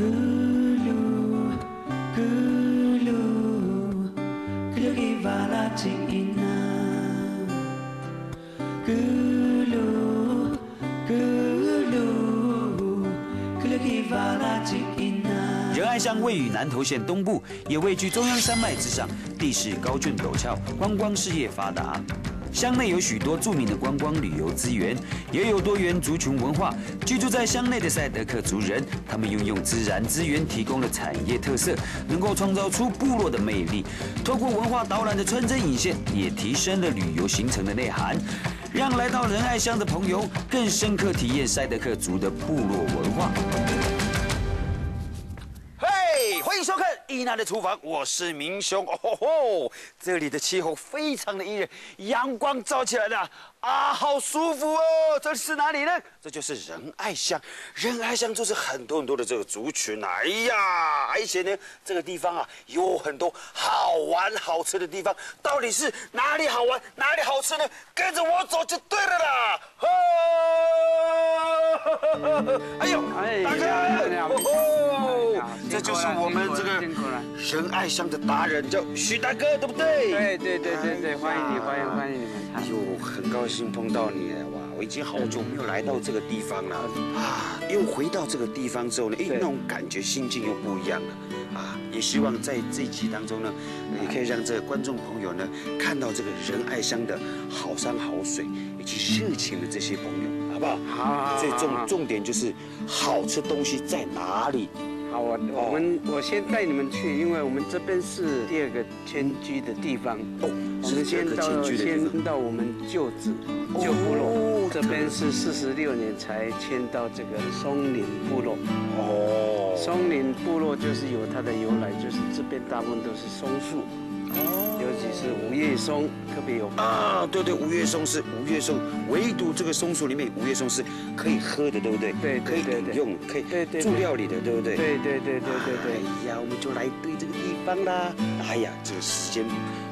咕噜咕噜咕噜给瓦拉吉那，咕噜咕噜咕噜给瓦拉吉那。仁爱乡位于南投县东部，也位居中央山脉之上，地势高峻陡峭，观光事业发达。乡内有许多著名的观光旅游资源，也有多元族群文化。居住在乡内的赛德克族人，他们运用自然资源提供了产业特色，能够创造出部落的魅力。透过文化导览的穿针引线，也提升了旅游行程的内涵，让来到仁爱乡的朋友更深刻体验赛德克族的部落文化。嘿，欢迎收看伊娜的厨房，我是明兄。哦吼吼，这里的气候非常的宜人，阳光照起来的啊，好舒服哦。这里是哪里呢？这就是仁爱乡。仁爱乡就是很多很多的这个族群啊。哎呀，而且呢，这个地方啊有很多好玩好吃的地方。到底是哪里好玩，哪里好吃呢？跟着我走就对了啦。哦，哎呦，大哥，哦，这就是我们这个仁爱乡的达人，叫徐大哥，对不对？对对对对对，欢迎你，欢迎欢迎你们。哎呦，很高兴碰到你哇！我已经好久没有来到这个地方了啊！又回到这个地方之后呢，哎，那种感觉心境又不一样了啊！也希望在这一集当中呢，也可以让这个观众朋友呢看到这个仁爱乡的好山好水以及热情的这些朋友，好不好？好。最重重点就是好吃东西在哪里？好，我我们我先带你们去，因为我们这边是第二个迁居的地方。哦，我们先到先到我们旧址旧部落，这边是四十六年才迁到这个松林部落。哦，松林部落就是有它的由来，就是这边大部分都是松树。哦，是五叶松特别有啊，对对，五叶松是五叶松，唯独这个松树里面五叶松是可以喝的，对不对？对，可以饮用，可以做料理的，对不对？对对对对对对。哎呀，我们就来对这个地方啦。哎呀，这个时间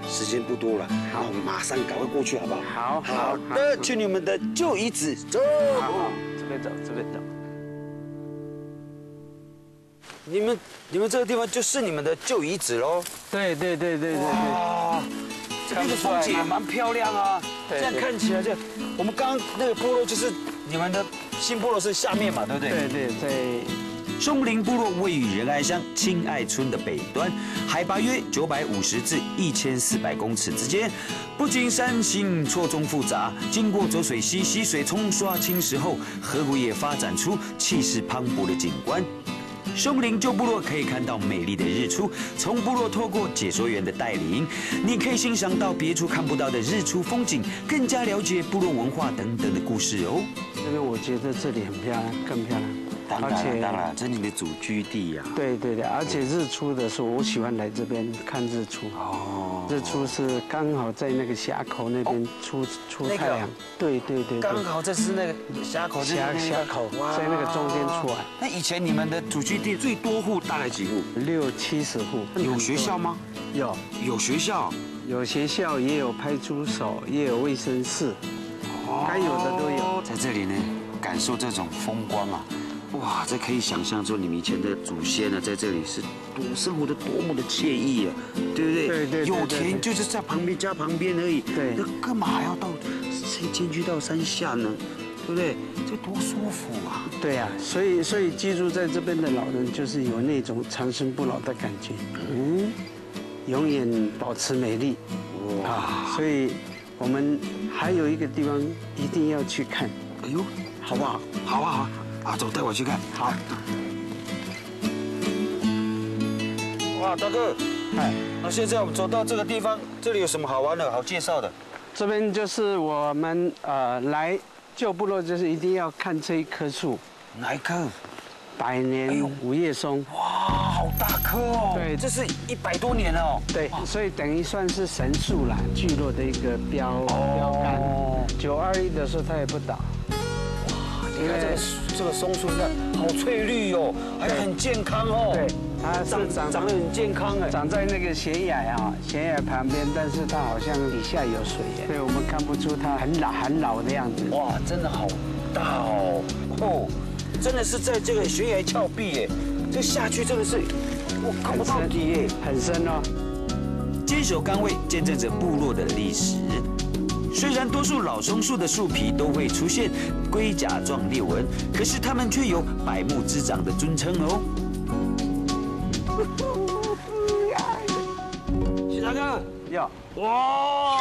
时间不多了，好，我们马上赶快过去，好不好？好，好的，去你们的旧遗址走。好，这边走，这边走。你们你们这个地方就是你们的旧遗址喽？对对对对对对。哇，这边的风景也蛮漂亮啊。这样看起来就，我们刚刚那个部落就是你们的新部落是下面嘛，对不对？对对，对松林部落位于仁爱乡青爱村的北端，海拔约九百五十至一千四百公尺之间。不仅山形错综复杂，经过浊水溪溪水冲刷侵蚀后，河谷也发展出气势磅礴的景观。松林旧部落可以看到美丽的日出，从部落透过解说员的带领，你可以欣赏到别处看不到的日出风景，更加了解部落文化等等的故事哦。这边我觉得这里很漂亮，更漂亮。当然，当然，这是你的祖居地呀。对对对，而且日出的时候，我喜欢来这边看日出。哦，日出是刚好在那个峡口那边出出太阳。对对对。刚好这是那个峡口。峡峡口在那个中间出来。那以前你们的祖居地最多户大概几户？六七十户。有学校吗？有。有学校。有学校，也有派出所，也有卫生室。哦。该有的都有。在这里呢，感受这种风光啊。哇，这可以想象说你们以前的祖先呢，在这里是多生活的多么的惬意啊，对不对？对对。有田就是在旁边家旁边而已。对。那干嘛还要到谁迁居到山下呢？对不对？这多舒服啊！对啊，所以所以居住在这边的老人就是有那种长生不老的感觉，嗯，永远保持美丽。哇！所以我们还有一个地方一定要去看。哎呦，好不好？好啊，好。啊，走，带我去看。好。哇，大哥，哎，那现在我们走到这个地方，这里有什么好玩的、好介绍的？这边就是我们呃来旧部落，就是一定要看这一棵树。哪一棵？百年五叶松。哇，好大棵哦。对，这是一百多年了哦。对，所以等于算是神树啦，聚落的一个标标杆。九二一的时候它也不倒。你看这个这个松树，看好翠绿哦，还很健康哦。对，它是长长得很健康哎，长在那个悬崖啊，悬崖旁边，但是它好像底下有水耶，所以我们看不出它很老很老的样子。哇，真的好大哦，哦，真的是在这个悬崖峭壁耶，这下去真的是我看不到底耶。很深哦。坚守岗位，见证着部落的历史。虽然多数老松树的树皮都会出现龟甲状裂纹，可是它们却有百木之长的尊称哦。许大哥，要哇！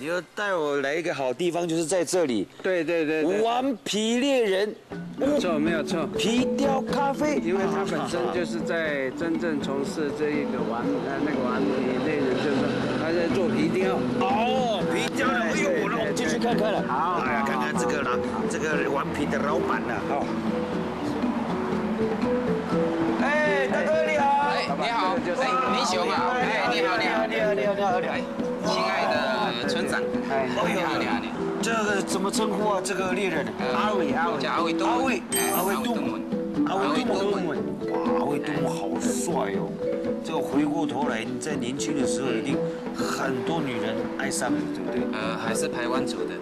你要带我来一个好地方，就是在这里。对对对对，顽皮猎人，没有错没有错。皮雕咖啡，因为他本身就是在真正从事这一个顽呃那个顽皮猎人，就是他在做皮雕。哦，皮雕的，哎呦，那我们进去看看了。好，哎呀，看看这个老这个顽皮的老板了。好。哎，大哥你好。哎，你好，哎，林雄啊，哎，你好，你好，你好，你好，你好，你好。哎，你好，你好，你好。这个怎么称呼啊？这个猎人？阿伟，阿伟，叫阿伟东。阿伟，阿伟东文，阿威东文。哇，阿威东文好帅哦！这个回过头来，你在年轻的时候一定很多女人爱上你，对不对？呃，还是台湾族的。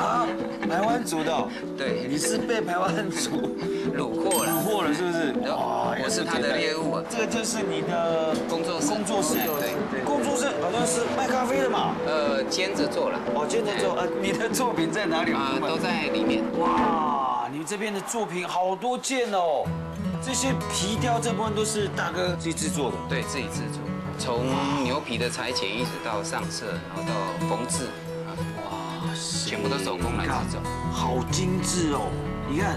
啊，台湾族的。对，你是被台湾族 虏获了，虏获了是不是？哇，我是他的猎物。这个就是你的工作室，工作室，对对。工作室好像是卖咖啡的嘛？呃，兼着做了。哦，兼着做。呃，你的作品在哪里？啊，都在里面。哇，你这边的作品好多件哦。这些皮雕这部分都是大哥自己制作的，对自己制作，从牛皮的裁剪一直到上色，然后到缝制，哇，全部都手工来制作，好精致哦！你看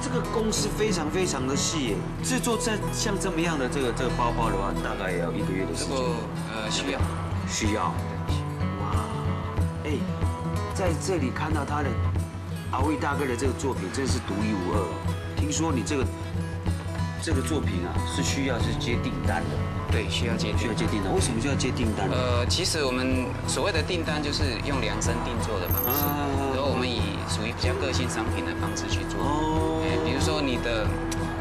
这个工是非常非常的细耶，制作在像这么样的这个这个包包的话，大概也要一个月的时间。呃，需要，需要。哇，哎，在这里看到他的阿威大哥的这个作品，真是独一无二。听说你这个。这个作品啊，是需要是接订单的，对，需要接需要接订单。为什么就要接订单？呃，其实我们所谓的订单就是用量身定做的方式，然后我们以属于比较个性商品的方式去做。哦，比如说你的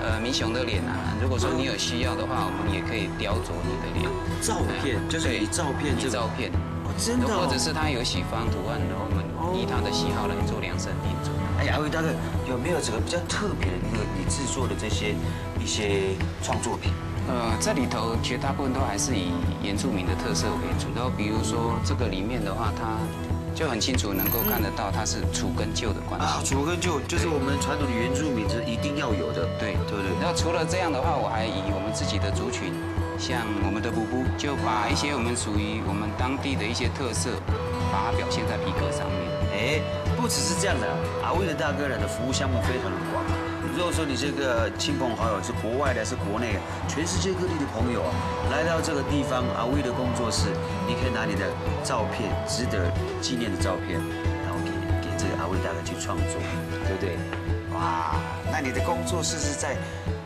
呃明雄的脸啊，如果说你有需要的话，我们也可以雕琢你的脸。照片就是以照片，以照片，真的，或者是他有喜欢图案然后，我们以他的喜好来做量身定做。哎，阿伟大哥，有没有这个比较特别的那个你制作的这些？一些创作品，呃，这里头绝大部分都还是以原住民的特色为主。然后比如说这个里面的话，它就很清楚能够看得到它是楚跟旧的关系。啊，楚跟旧就是我们传统的原住民是一定要有的。对对对。那除了这样的话，我还以我们自己的族群，像我们的布布，就把一些我们属于我们当地的一些特色，把它表现在皮革上面。哎，不只是这样的，阿威的大哥人的服务项目非常的广。如果说你这个亲朋好友是国外的，是国内，全世界各地的朋友啊，来到这个地方阿威的工作室，你可以拿你的照片，值得纪念的照片，然后给给这个阿威大哥去创作，对不对？哇，那你的工作室是在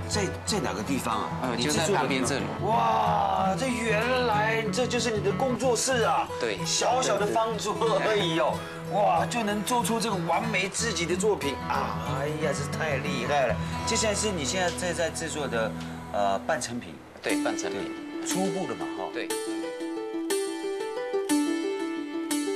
在在哪个地方啊？呃，就在旁边这里。哇，这原来这就是你的工作室啊？对，小小的方桌而已哦。哇，就能做出这个完美自己的作品啊！哎呀，这太厉害了！接下来是你现在在在制作的，呃，半成品。对，半成品，初步的嘛，哈。对。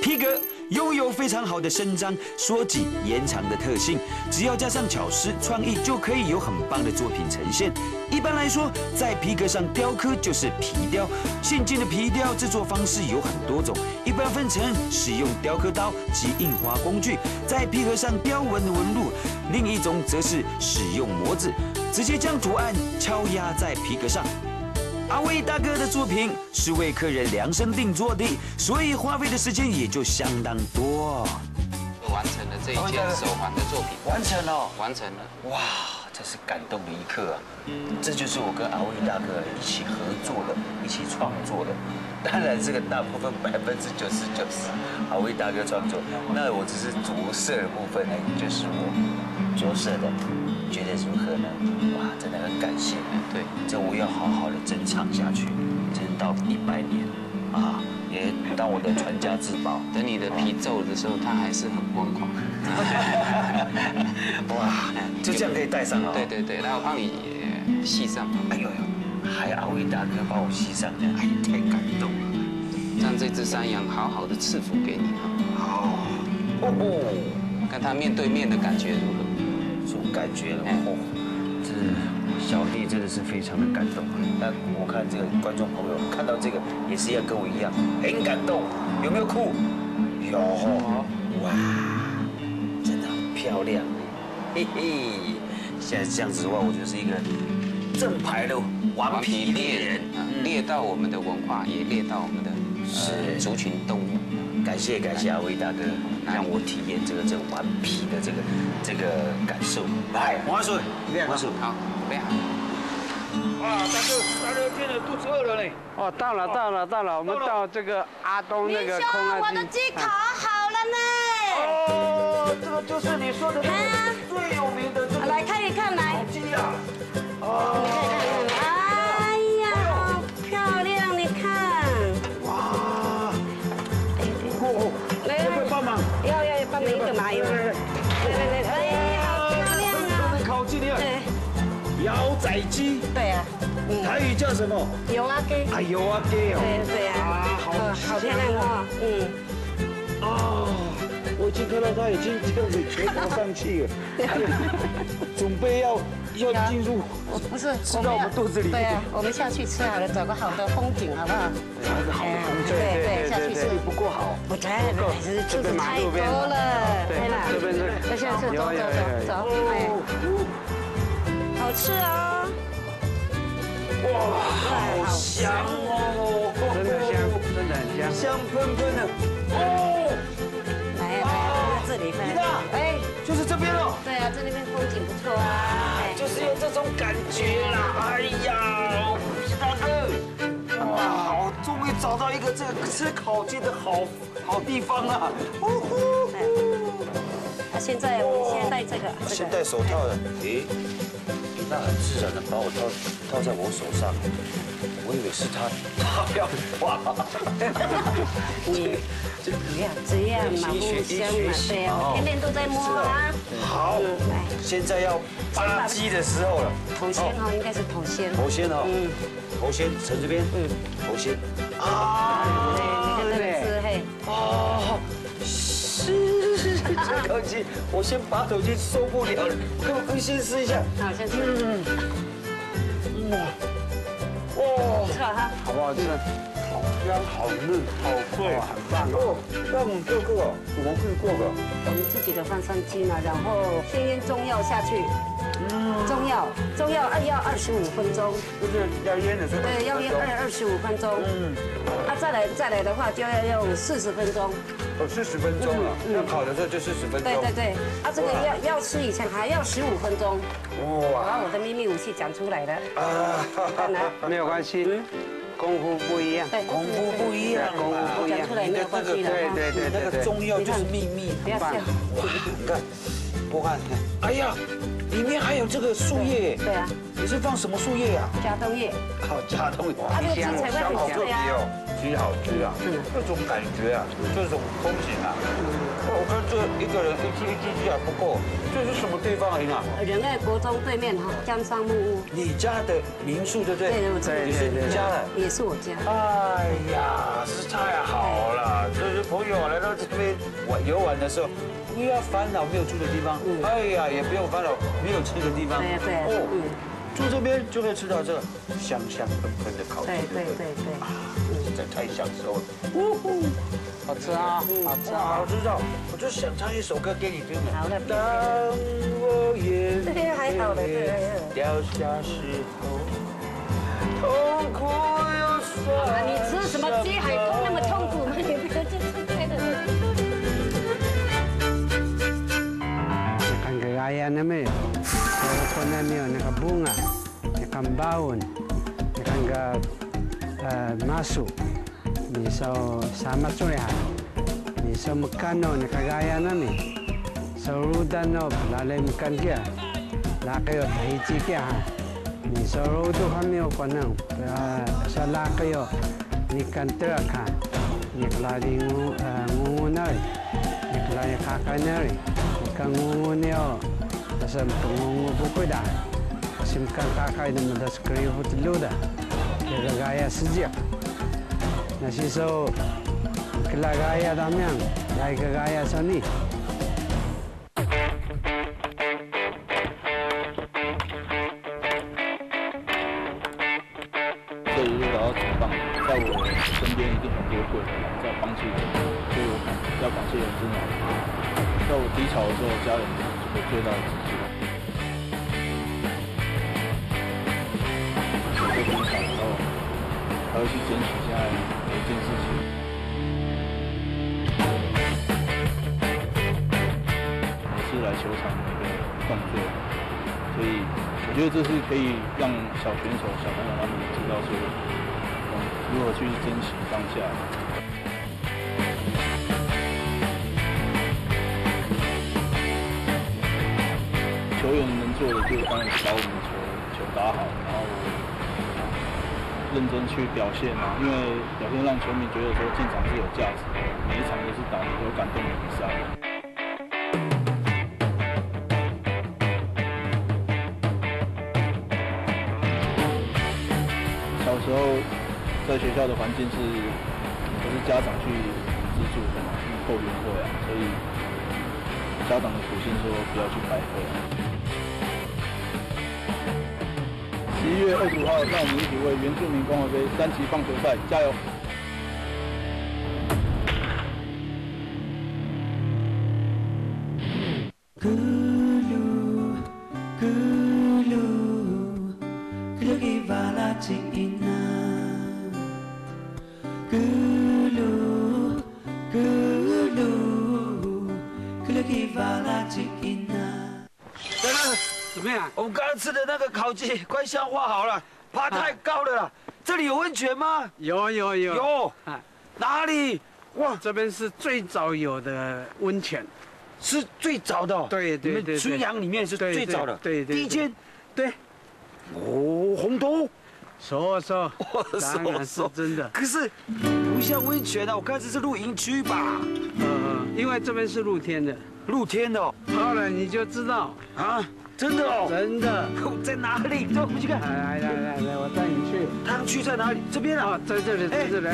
皮革。拥有非常好的伸张、缩紧、延长的特性，只要加上巧思、创意，就可以有很棒的作品呈现。一般来说，在皮革上雕刻就是皮雕。现今的皮雕制作方式有很多种，一般分成使用雕刻刀及印花工具在皮革上雕纹纹路，另一种则是使用模子，直接将图案敲压在皮革上。阿威大哥的作品是为客人量身定做的，所以花费的时间也就相当多。完成了这一件手环的作品，完成了，完成了。哇，这是感动的一刻啊！这就是我跟阿威大哥一起合作的，一起创作的。当然，这个大部分百分之九十九是阿威大哥创作，那我只是着色的部分呢，就是我着色的。觉得如何呢？哇，真的很感谢。对，这我要好好的珍藏下去，珍到一百年，啊，也当我的传家之宝。等你的皮皱的时候，它还是很光滑。哇，就这样可以戴上了。对对对，那我帮你系上。哎呦呦，还阿伟大哥帮我系上的，哎，太感动了。让这只山羊好好的赐福给你。好。哦，看它面对面的感觉如何？感觉了哦，这小弟真的是非常的感动。那我看这个观众朋友看到这个也是要跟我一样很感动，有没有哭？有，哇，真的很漂亮，嘿嘿。现在这样子的话，我就是一个正牌的顽皮猎人，猎到我们的文化，也猎到我们的是族群动物。感谢感谢阿威大哥，让我体验这个这顽皮的这个这个感受。来，王水，王水，好，备好。哇，大哥，大哥，现在肚子饿了呢。哦，到了，到了，到了，我们到这个阿东那个空我的鸡烤好了呢。哦，这个就是你说的那个最有名的这个。来看一看，来。鸡啊！哦，你看看看，窑仔鸡。对啊。台语叫什么？油啊鸡。啊油啊鸡哦。对对啊。啊，好，好漂亮哦。嗯。哦。我已经看到他已经这样子垂头丧气了，准备 要要进入，不是吃到我们肚子里。对啊，我们下去吃好了，找个好的风景，好不好？找个好的风景。对对，下去吃不够好，不太，还是车子太多了。对了，这边是。那现在是走走走走，哎，好吃哦。哇，好香哦，真的香，真的很香，香喷喷的。哦。这里你看，哎，就是这边哦。对啊，这里面风景不错啊，就是有这种感觉啦。哎呀，大哥，哇，我终于找到一个这个吃烤鸡的好好地方了。呼呼。那现在我们先戴这个，先戴手套的。诶，那很自然的把我套套在我手上。我以为是他，他要哇！你不要这样嘛，互相嘛，对啊，我天天都在摸啊。好，来，现在要扒鸡的时候了。头先哦，应该是头先。头先哦，嗯，头先陈这边，嗯，头先。啊，对，你看这个字嘿。哦，是，这口气，我先拔头先受不了了，可不可以先试一下？好，先试。嗯。哇。哇，吃了哈，好不好吃？好香，好嫩，好脆，很棒哦。那我们这个，我们会过的，我们自己的放上鸡嘛，然后先腌中药下去。嗯，中药，中药二要二十五分钟，就是要腌的时候。对，要腌二二十五分钟。嗯，啊，再来再来的话就要用四十分钟。哦，四十分钟了，要烤的时候就四十分钟。对对对，啊，这个要要吃以前还要十五分钟。哇，我的秘密武器讲出来了。啊，没有关系，功夫不一样。对，功夫不一样，功夫不一样。讲出来没有关系的。对对对，那个中药就是秘密。不要笑。哇，你看，不看，哎呀。里面还有这个树叶，对啊，你是放什么树叶啊？加冬叶。好，加冬叶，它这个鸡才会很特别哦，鸡好吃啊，这种感觉啊，这种风景啊，我看这一个人一只一只鸡还不够，这是什么地方啊？仁爱国中对面哈，江山木屋。你家的民宿对不对？对对对，也是你家的，也是我家。哎呀，是太好了，就是朋友来到这边玩游玩的时候。不要烦恼没有住的地方，哎呀，也不用烦恼没有吃的地方。对对哦，住这边就会吃到这香香喷喷的烤鸡。对对对对，啊，实在太享受了。好吃啊，好吃啊，好吃啊！我就想唱一首歌给你听嘛。好的。当我眼泪掉下石头，痛苦又酸。你吃什么鸡海都那么痛苦 gaya namin. Pero po namin yun, nakabunga, nakambaon, nakangga uh, masu, Misa sama matuliha. Misa mekano, nakagaya namin. Sa ruda no, lalay mekan kya. Laki o, tahiti kya ha. Misa rudo kami o po nang. Uh, eh, sa laki o, nikantirak ha. Nikla di eh, ngungunay. Nikla kang ngungun yo asa pengungu buku dah. Asim kang kakai dan mendas kriu telu dah. Kira gaya sejak. Nasi so kira gaya damian gaya gaya sani 最大的支柱。我最低潮的时候，还要去坚持现在每一件事情。也是来球场的一个动作，所以我觉得这是可以让小选手、小朋友他们知道说，嗯，如何去珍惜当下。做的就是当然是把我们的球球打好，然后认真去表现啊，因为表现让球迷觉得说进场是有价值的，每一场都是打有感动的比赛。小时候在学校的环境是都是家长去资助的嘛，后援会啊，所以家长的苦心说不要去开会啊。一月二十五号，让我们一起为原住民共和杯三级棒球赛加油！怎么样？我们刚刚吃的那个烤鸡快消化好了，爬太高了啦。这里有温泉吗？有有有有，啊，哪里？哇，这边是最早有的温泉，是最早的对对对对春阳里面是最早的。对对对第一间。对，哦，红豆。说说，当然是真的。可是不像温泉啊，我看这是露营区吧？呃，因为这边是露天的，露天的哦。好了你就知道，啊，真的哦。真的。在哪里？走，我们去看。来来来来来，我带你去。汤区在哪里？这边啊啊，。在这里，在这里。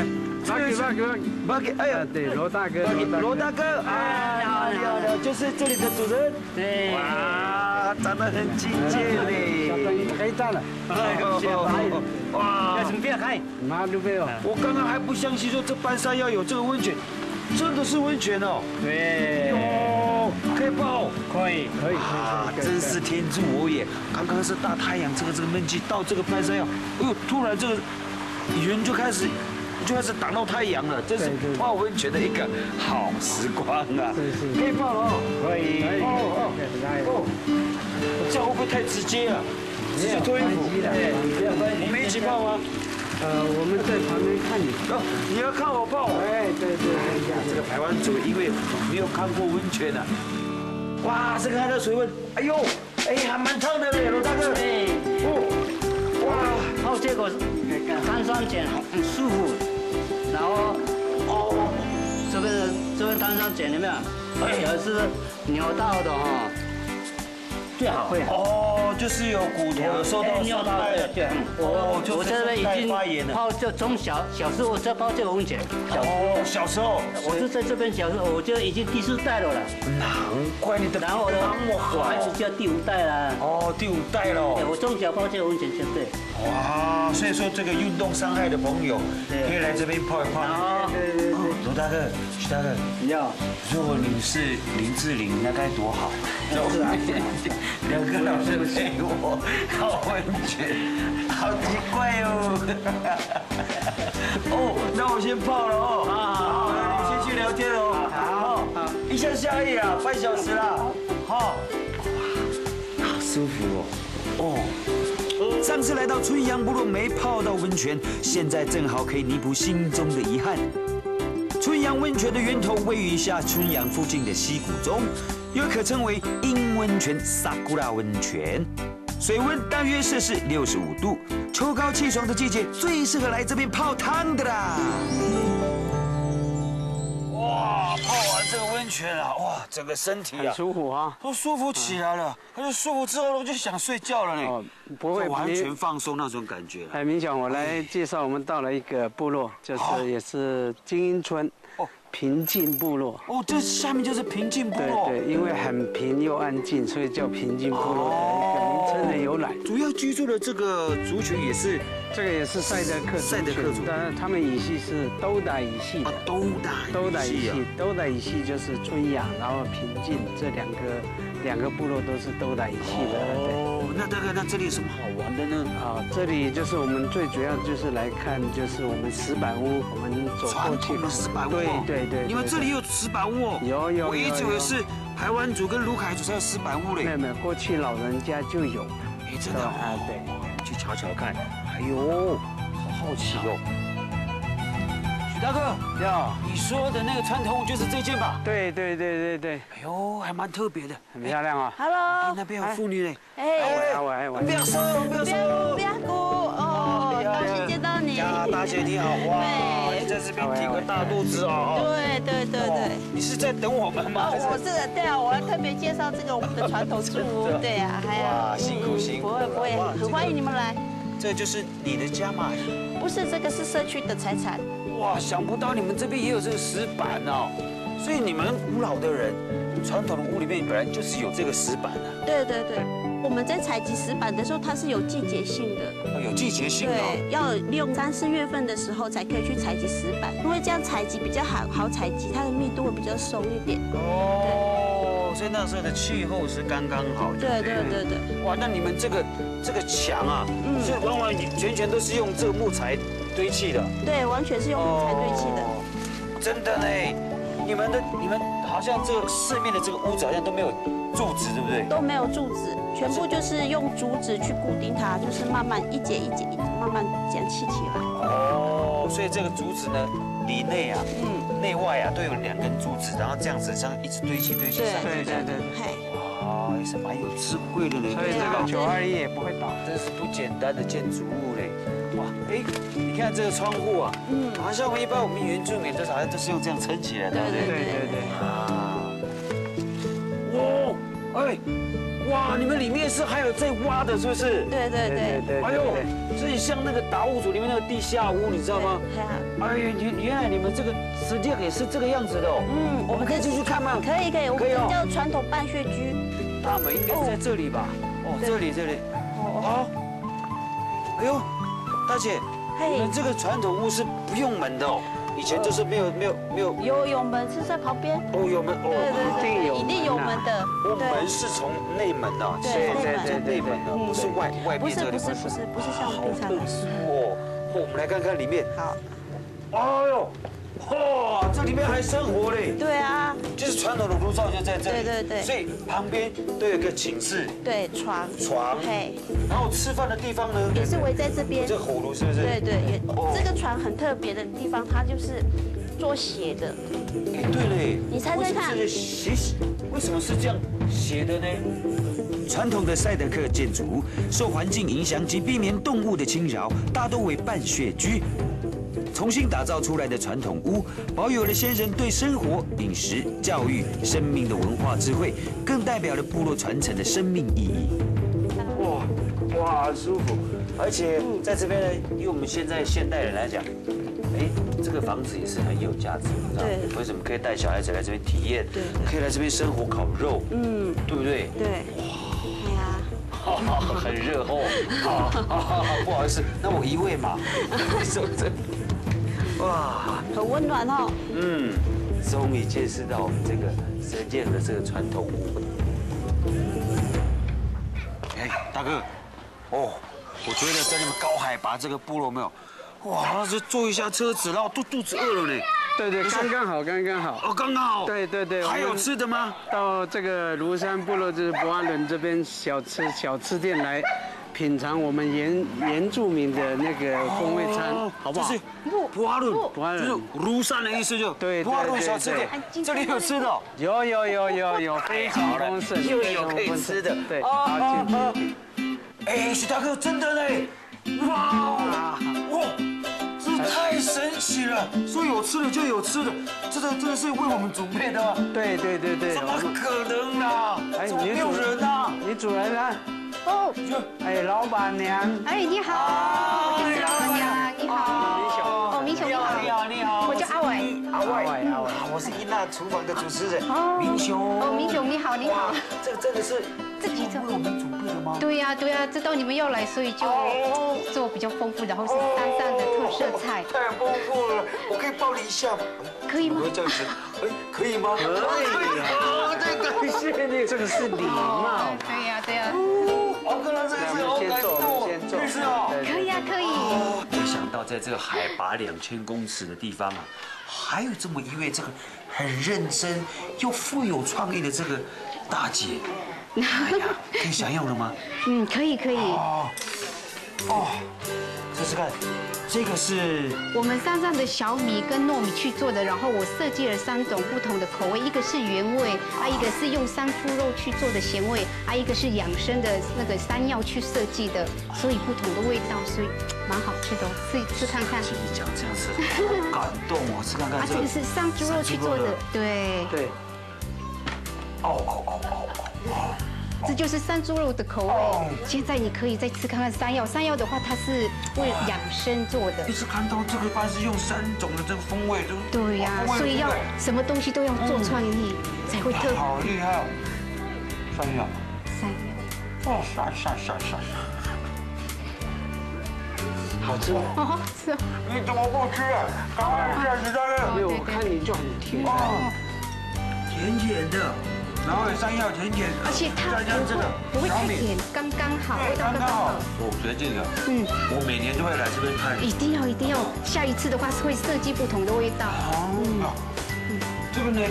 这个是巴给。马给，哎呀啊，，对，罗大哥，罗大哥，哎，你好，你好，你好，就是这里的主人。对，哇，长得很亲切嘞。小灯黑蛋了，哎呦，哇！什么变开？马路边哦。我刚刚还不相信说这半山要有这个温泉，真的是温泉哦。对，哦，可以泡。可以。可以啊，可以可以。真是天助我也！刚刚是大太阳，这个这个闷气到这个半山腰，哎呦，突然这个云就开始就开始挡到太阳了，这是泡温泉的一个好时光啊！可以泡了哦。可以。可以。哦哦，哦，这样会不会太直接啊？直接脱衣服。对，我们一起泡吗？呃，我们在旁边看你。哦，你要看我泡。哎，对对对这个台湾族因为没有看过温泉啊，哇，这个它的水温，哎呦，哎，还蛮烫的嘞，罗大哥。哎，哦，哇，泡这个碳酸碱很舒服，然后哦，这边的这边单双碱有没有？哎有是扭到的哈，最好会好。哦，就是有骨头有受到哎扭到伤害对我我就是这边已经发炎了。泡就从小小时候我在泡这个温泉，小时候哦，小时候，我是在这边小时候我就已经第四代了啦，难怪你的然后我的那么我孩子好。就第五代了。哦，第五代对，了。我从小泡这个温泉就对。哇，所以说这个运动伤害的朋友对可以来这边泡一泡。好，对对对。罗大哥，徐大哥，你好如果你是林志玲，那该多好！是啊两个老师陪我泡温泉，好奇怪哦。哦，那我先泡了哦。好，那你先去聊天哦。好，好，一下下而已啊，半小时啦。好，哇，好舒服哦。哦，上次来到春阳部落没泡到温泉，现在正好可以弥补心中的遗憾。春阳温泉的源头位于下春阳附近的溪谷中，又可称为阴温泉、萨古拉温泉。水温大约摄氏六十五度，秋高气爽的季节最适合来这边泡汤的啦。哇，泡这个温泉啊，哇，整个身体很啊舒服啊。都舒服起来了。可是舒服之后，我就想睡觉了呢。哦，不会完全放松那种感觉了。哎，明晓，我来介绍，我们到了一个部落，就是也是精英村哦，平静部落。哦，这下面就是平静部落。对对，因为很平又安静，所以叫平静部落的一个名称的由来。主要居住的这个族群也是这个也是赛德克赛德克族当然他们语系是都达语系。都打都达语系都达语系就是春雅，然后平静，这两个两个部落都是都达语系的。哦，那大概那这里有什么好玩的呢？啊，这里就是我们最主要就是来看，就是我们石板屋，我们走过去的石板屋对哦，对对，你们对这里有石板屋哦？有有我一直以为是台湾族跟卢凯族才有石板屋嘞。没有没有，过去老人家就有。哎，真的啊哦，对。去瞧瞧看。哎呦，好好奇哦。许大哥，要你说的那个传统屋就是这件吧？对对对对对，哎呦，还蛮特别的。很漂亮啊。哎 Hello，那边有妇女嘞。哎，喂喂喂，不要说，不要不要收不。要哭哦，高兴见到你。呀，大姐你好，哇，对你在这边挺个大肚子哦。对对对对。你是在等我们吗？哦，我是对啊，我要特别介绍这个我们的传统住屋，对啊，还有哇辛苦嗯辛苦不会不会很欢迎你们来。这就是你的家嘛？不是这个是社区的财产，哇，想不到你们这边也有这个石板哦。所以你们古老的人，传统的屋里面本来就是有这个石板啊，对对对。我们在采集石板的时候，它是有季节性的，有季节性的哦。对，要利用三四月份的时候才可以去采集石板，因为这样采集比较好好采集，它的密度会比较松一点。哦，所以那时候的气候是刚刚好。对对对对。哇，那你们这个这个墙啊，是完完全全都是用这个木材堆砌的。对，完全是用木材堆砌的。哦真的呢，你们的你们好像这个四面的这个屋子好像都没有柱子，对不对？都没有柱子，全部就是用竹子去固定它，就是慢慢一节一节慢慢这样砌起来。哦，所以这个竹子呢，里内啊，嗯，内外啊都有两根柱子，然后这样子这样一直堆砌堆砌对上去。对对对对，嘿，哇，也是蛮有智慧的呢。所以这个九二一也不会倒。真是不简单的建筑物嘞！哇，哎，你看这个窗户啊，嗯，好像我们一般我们原住民都是好像都是用这样撑起来的，对对？对对对。啊，哇，哎，哇，你们里面是还有在挖的，是不是？对对对。对哎呦，这里像那个达悟族里面那个地下屋，你知道吗？哎呀，原原来你们这个实际也是这个样子的哦。嗯，我们可以进去看吗？可以可以，我们可以哦叫传统半穴居。大门应该是在这里吧？哦，这里这里。好。哎呦，大姐，你们，这个传统屋是不用门的哦，以前就是没有没有没有。有有门是在旁边。哦，有门哦。对对，一定有一定有门的。我，门是从内门的，对对在对内门的，嗯不是外外不面这里。是不是不是不是像好平常特殊哦。哦，我们来看看里面。好。哎呦，哇，这里面还生活嘞。对啊，就是传统的炉灶就在这里。对对对所以旁边都有个寝室、对床床，嘿，然后吃饭的地方呢，也是围在这边。这火炉是不是？对对，也哦这个船很特别的地方，它就是做斜的。哎，对嘞，你猜猜看斜？为什么是这样斜的呢？传统的赛德克建筑受环境影响及避免动物的侵扰，大多为半穴居。重新打造出来的传统屋，保有了先人对生活、饮食、教育、生命的文化智慧，更代表了部落传承的生命意义。哇哇，很舒服，而且在这边呢，以我们现在现代人来讲，哎，这个房子也是很有价值，你知道吗为什么可以带小孩子来这边体验？对可以来这边生火烤肉，嗯，对不对？对。哎呀，很热哦，好，好好好，不好意思，那我移位嘛，你手这，哇，很温暖哦。嗯，终于见识到我们这个神剑的这个传统舞。哎，大哥，哦，我觉得在那么高海拔这个部落没有，哇，就坐一下车子，然后肚肚子饿了呢。对对，刚刚好，刚刚好。哦，刚刚好。对对对，还有吃的吗？到这个庐山部落就是博阿伦这边小吃小吃店来品尝我们原原住民的那个风味餐，好不好哦就？是布阿伦，布阿伦就是庐山的意思就对对布阿伦对小吃店，这里有吃的哦。有有有有有，非常丰盛，又有可以吃的，对，哦好，哎，许大哥，真的嘞，哇哇，这太神奇了！说有吃的就有吃的，这个真的是为我们准备的吗，对对对对，怎么可能啦？哎怎么没有人啊？你主人呢？哦，哎，老板娘，哎，你好，我是老板娘，你好，明雄哦，明雄你好，你好，你好，我叫阿伟。阿伟，阿伟，我是伊娜厨房的主持人哦明雄。哦，明雄你好，你好。这个真的是自己做为我们准备的吗？对呀，对呀，知道你们要来，所以就做比较丰富，然后是山上的特色菜。太丰富了，我可以抱你一下吗？可以吗？这样子，哎，可以吗？可以啊，这个谢谢你，这个是礼貌。对呀，对呀。我看到这个是好感动，律师哦，可以啊，可以。没想到在这个海拔两千公尺的地方啊，还有这么一位这个很认真又富有创意的这个大姐。哎呀，可以享用了吗？嗯，可以，可以。哦，哦，试试看。这个是我们山上的小米跟糯米去做的，然后我设计了三种不同的口味，一个是原味，啊，一个是用山猪肉去做的咸味，啊，一个是养生的那个山药去设计的，所以不同的味道，所以蛮好吃的，吃吃看看。听你讲这样子，感动我，吃看看。啊，这个是山猪肉去做的，对。对。哦哦哦哦哦。这就是山猪肉的口味。现在你可以再吃看看山药。山药的话，它是为养生做的。你是看到这个饭是用三种的这个风味，都对呀，所以要什么东西都要做创意才会特。好厉害！山药。山药。哦，山山山山。好吃吗？好吃。你怎么不吃啊？赶快吃，你在这。没有，我看你就很甜。哦。甜甜的。然后山药甜甜，而且它不会太甜，刚刚好，味道刚刚好。我决定了，嗯，我每年都会来这边看。一定要一定要，下一次的话是会设计不同的味道。哦，嗯，这个呢？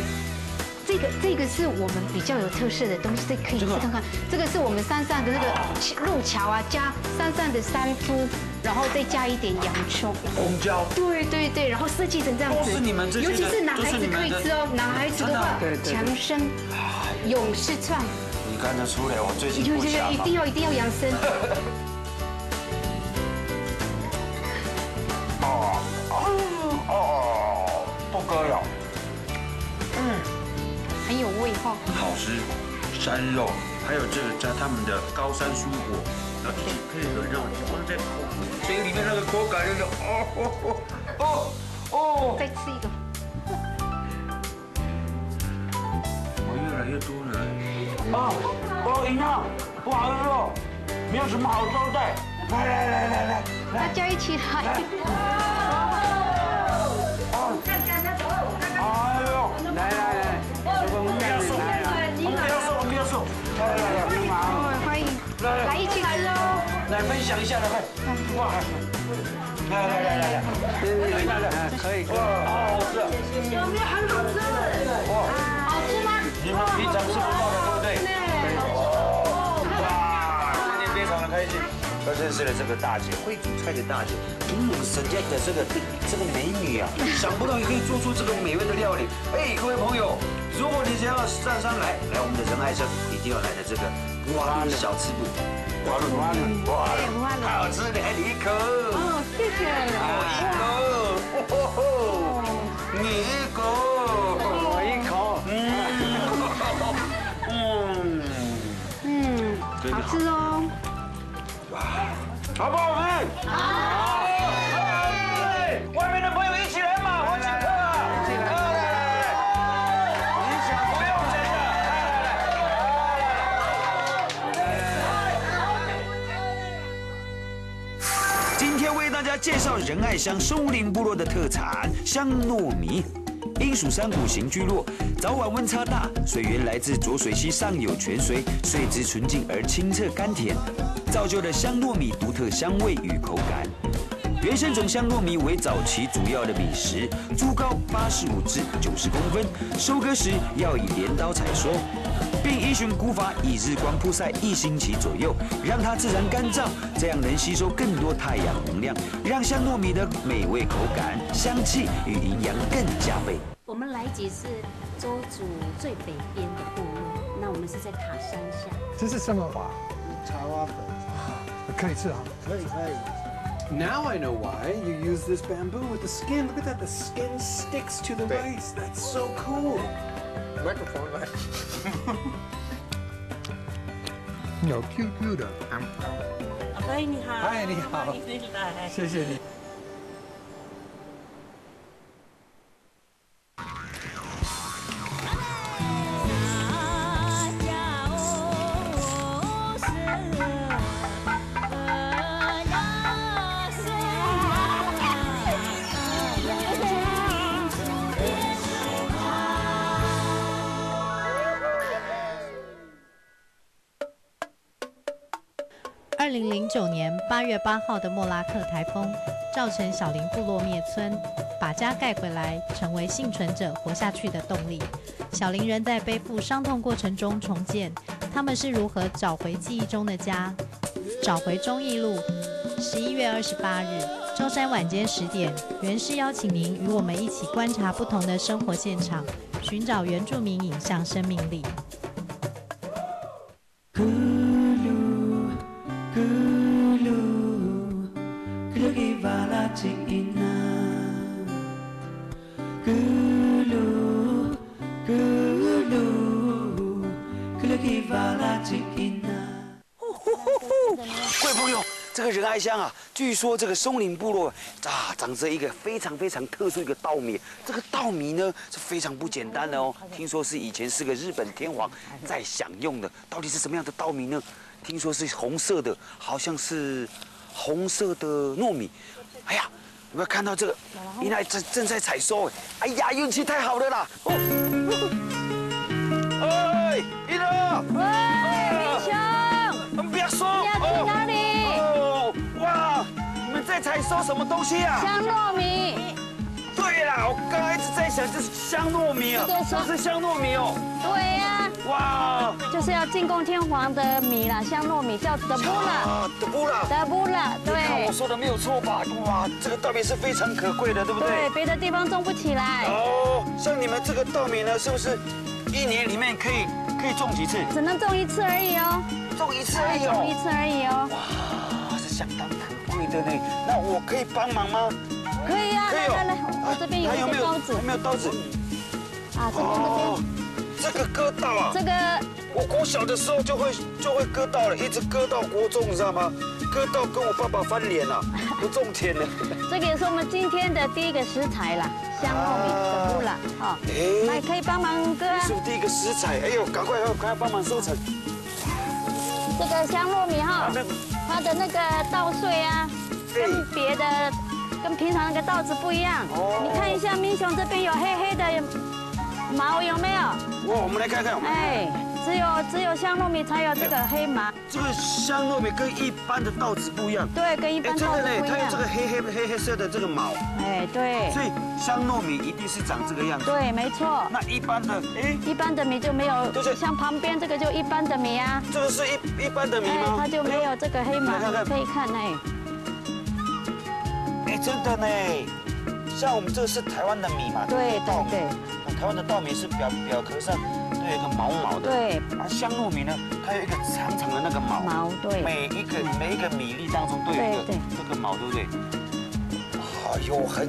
这个这个是我们比较有特色的东西，这可以吃看看。这个是我们山上的那个路桥啊，加山上的山猪，然后再加一点洋葱。红椒。对对对，然后设计成这样子。是你们这尤其是男孩子可以吃哦，男孩子的话强身。勇士串，你看得出来我最近不想一定要一定要养生。哦哦哦，不割了。嗯，很有味哈。好吃，山肉，还有这个加他们的高山蔬果，然后一起配合让我在嘴里面那个口感就是哦哦哦哦。再吃一个。越多了。哦，哦，姨娘，不好意思哦，没有什么好招待。来来来来来，大家一起来。哦，哎呦，来来来，我们不要送，我们不要送，我们不要送。来来来。欢迎，来一起吃哦。来分享一下来，快。哇，来来来来来，来来来，可以可以。哇，好好吃。有没有很好吃？哇。你们平常吃不到的，对不对？哇，今天非常的开心，又认识了这个大姐，会煮菜的大姐，嗯，沈家的这个这个美女啊，想不到也可以做出这个美味的料理。哎，各位朋友，如果你想要上山来，来我们的仁爱生，一定要来的这个哇小吃部，哇哇哇，太好吃了，来一口。哦，谢谢。我一口，吃哦！好不好吃？好！外面的朋友一起来嘛，我请客！一起来！来来来，你想不用钱的，来来来！今天为大家介绍仁爱乡松林部落的特产香糯米。英属山谷型聚落，早晚温差大，水源来自浊水溪上游泉水，水质纯净而清澈甘甜，造就了香糯米独特香味与口感。原生种香糯米为早期主要的米食，株高八十五至九十公分，收割时要以镰刀采收。并依循古法，以日光曝晒一星期左右，让它自然干燥，这样能吸收更多太阳能量，让香糯米的美味口感、香气与营养更加倍。我们来吉是周族最北边的部落，那我们是在塔山下。这是什么花？茶花粉，可以吃啊？可以可以。Now I know why you use this bamboo with the skin. Look at that, the skin sticks to the rice. That's so cool. Microphone 来。有 Q Q 的。嗨，你好。嗨，你好。谢谢你。八月八号的莫拉克台风，造成小林部落灭村，把家盖回来，成为幸存者活下去的动力。小林人在背负伤痛过程中重建，他们是如何找回记忆中的家？找回忠义路，十一月二十八日，周三晚间十点，原是邀请您与我们一起观察不同的生活现场，寻找原住民影像生命力。这个仁爱乡啊，据说这个松林部落啊，长着一个非常非常特殊一个稻米。这个稻米呢是非常不简单的哦，听说是以前是个日本天皇在享用的。到底是什么样的稻米呢？听说是红色的，好像是红色的糯米。哎呀，有没有看到这个？原来正正在采收哎！哎呀，运气太好了啦！哦，哎，一乐，在采收什么东西啊？香糯米。对啦，我刚刚一直在想，这是香糯米啊，这是香糯米哦。对呀。哇，就是要进贡天皇的米啦，香糯米叫德布拉。啊，德布拉。德布拉，对看对我。说的没有错吧？哇，这个稻米是非常可贵的，对不对？对，别的地方种不起来。哦，像你们这个稻米呢，是不是一年里面可以可以种几次？只能种一次而已哦。种一次而已哦种一次而已哦。哇，是相当可贵的呢。那我可以帮忙吗？可以啊，可以哦来来来，我这边有一个刀子还没有刀子？啊，这边这边，这个割到啊，这个我国小的时候就会就会割到了，一直割到国中，你知道吗？割到跟我爸爸翻脸了，不种田了。这个也是我们今天的第一个食材啦，香糯米德布拉啊。哎来，可以帮忙割啊是。我第一个食材，哎呦，赶快赶快帮忙收成。这个香糯米哈，它的那个稻穗啊，跟别的跟平常那个稻子不一样。你看一下，明雄这边有黑黑的毛，有没有？哇，我们来看看。哎，只有只有香糯米才有这个黑毛。这个香糯米跟一般的稻子不一样。对，跟一般稻子不一样它有这。个黑黑黑黑色的这个毛。哎，对。所以香糯米一定是长这个样子。对，没错。那一般的，哎，一般的米就没有，像旁边这个就一般的米啊。这个是一一般的米哎，吗？它就没有这个黑毛来看看，可以看哎。哎，真的呢，像我们这个是台湾的米嘛，对稻米对对。台湾的稻米是表表壳上都有一个毛毛的。对。而香糯米呢，它有一个长长的那个毛。毛对每一个每一个米粒当中都有一个这个毛，对不对？哎呦，很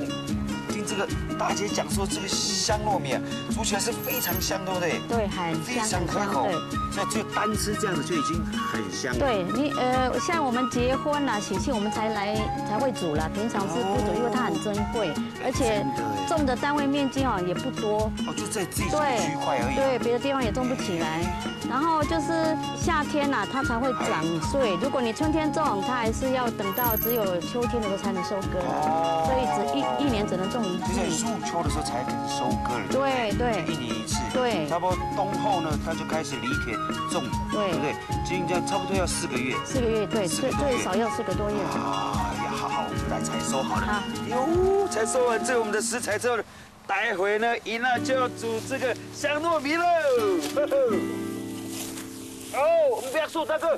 听这个大姐讲说，这个香糯米啊，煮起来是非常香，对不对？对，很非香很香，常可口对。，所以就单吃这样子就已经很香了。对你呃，像我们结婚啦、喜庆，我们才来才会煮啦，平常是不煮，因为它很珍贵，而且种的单位面积哦也不多。哦，就在自己这个对区块而已。对，别的地方也种不起来。然后就是夏天呐、它才会长穗。如果你春天种，它还是要等到只有秋天的时候才能收割哦，所以只一一年只能种一就在季。入秋的时候才收割了。对对一年一次。对差不多冬后呢，它就开始犁田种，对对不对？今年差不多要四个月。四个月，对，最最少要四个多月。来采收好了。哟，采收完这我们的食材之后，待会呢，伊娜就要煮这个香糯米喽。呵 呵哦，我们不要说大哥，